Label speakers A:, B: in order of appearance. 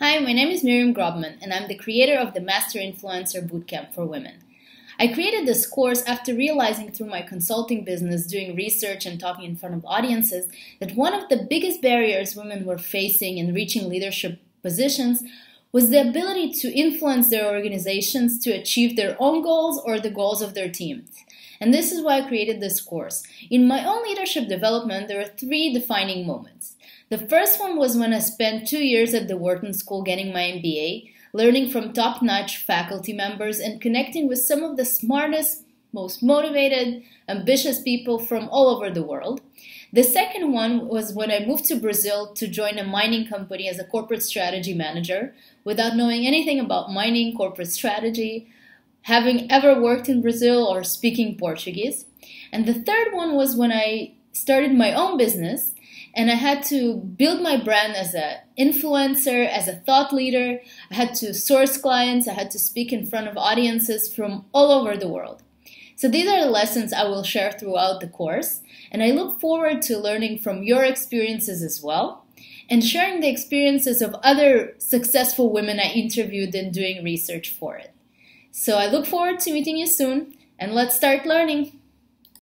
A: Hi, my name is Miriam Grobman, and I'm the creator of the Master Influencer Bootcamp for Women. I created this course after realizing through my consulting business, doing research and talking in front of audiences, that one of the biggest barriers women were facing in reaching leadership positions was the ability to influence their organizations to achieve their own goals or the goals of their teams. And this is why I created this course. In my own leadership development, there are three defining moments. The first one was when I spent two years at the Wharton School getting my MBA, learning from top notch faculty members and connecting with some of the smartest, most motivated, ambitious people from all over the world. The second one was when I moved to Brazil to join a mining company as a corporate strategy manager without knowing anything about mining, corporate strategy, having ever worked in Brazil or speaking Portuguese. And the third one was when I started my own business and I had to build my brand as an influencer, as a thought leader. I had to source clients, I had to speak in front of audiences from all over the world. So these are the lessons I will share throughout the course, and I look forward to learning from your experiences as well and sharing the experiences of other successful women I interviewed and doing research for it. So I look forward to meeting you soon, and let's start learning.